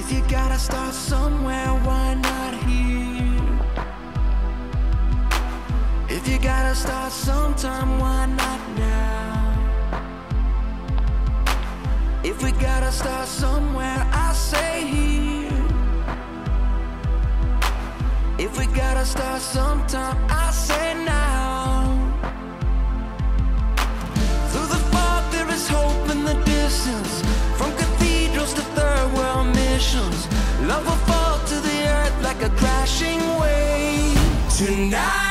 If you gotta start somewhere, why not here? If you gotta start sometime, why not now? If we gotta start somewhere, I say here. If we gotta start sometime, I tonight.